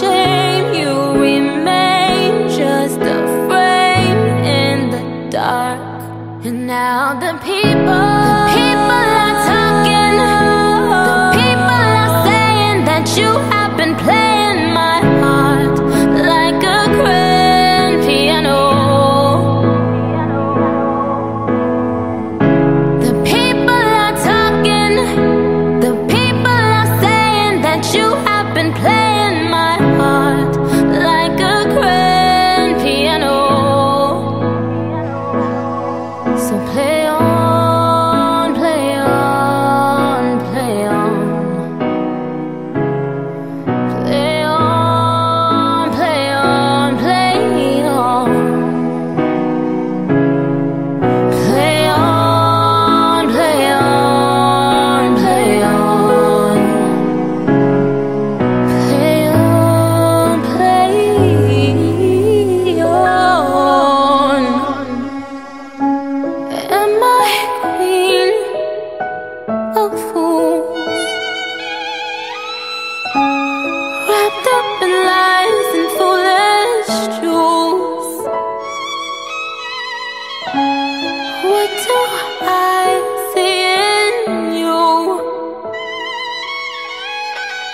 shame you remain just a frame in the dark. And now the people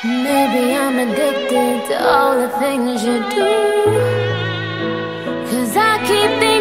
Maybe I'm addicted to all the things you do. Cause I keep